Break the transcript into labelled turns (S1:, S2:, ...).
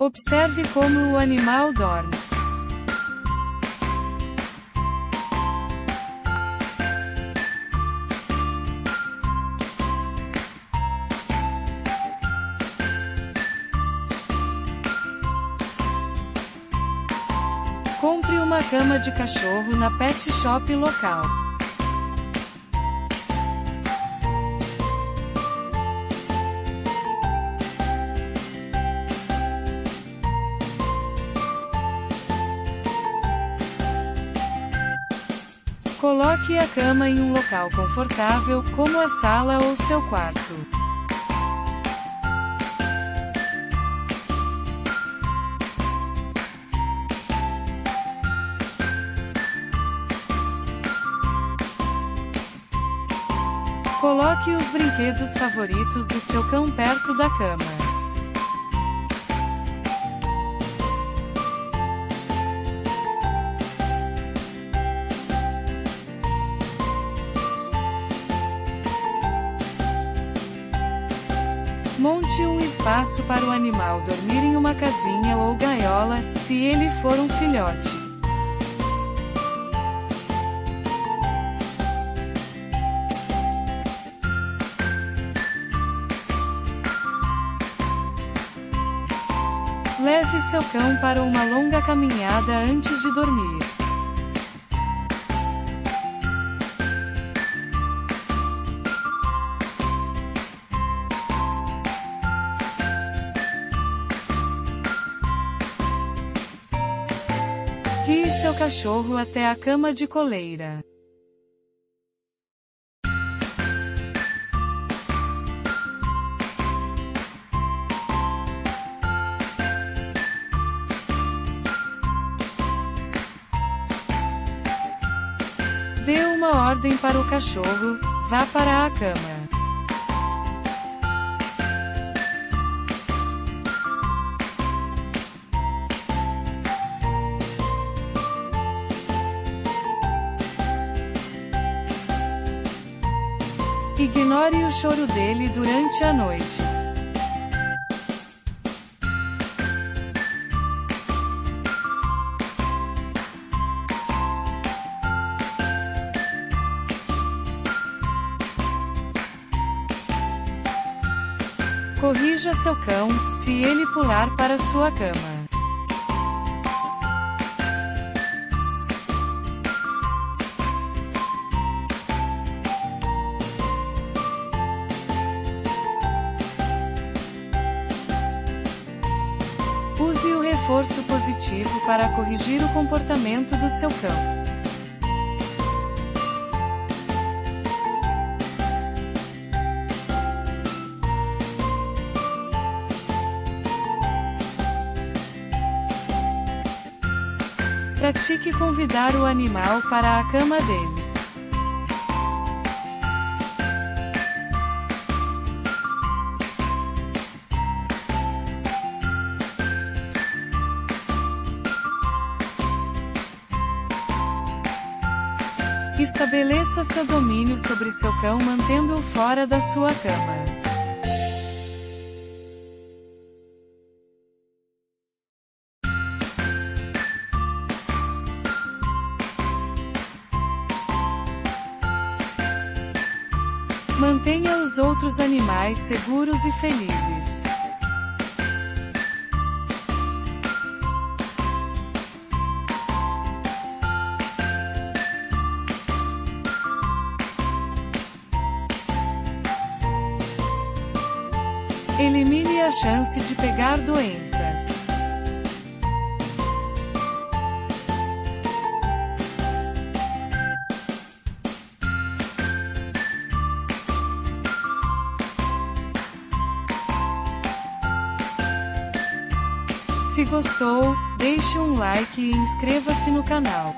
S1: Observe como o animal dorme. Compre uma cama de cachorro na pet shop local. Coloque a cama em um local confortável, como a sala ou seu quarto. Coloque os brinquedos favoritos do seu cão perto da cama. Monte um espaço para o animal dormir em uma casinha ou gaiola, se ele for um filhote. Leve seu cão para uma longa caminhada antes de dormir. Guie seu cachorro até a cama de coleira. Dê uma ordem para o cachorro, vá para a cama. Ignore o choro dele durante a noite. Corrija seu cão, se ele pular para sua cama. Use o reforço positivo para corrigir o comportamento do seu cão. Pratique convidar o animal para a cama dele. Estabeleça seu domínio sobre seu cão mantendo-o fora da sua cama. Mantenha os outros animais seguros e felizes. Elimine a chance de pegar doenças. Se gostou, deixe um like e inscreva-se no canal.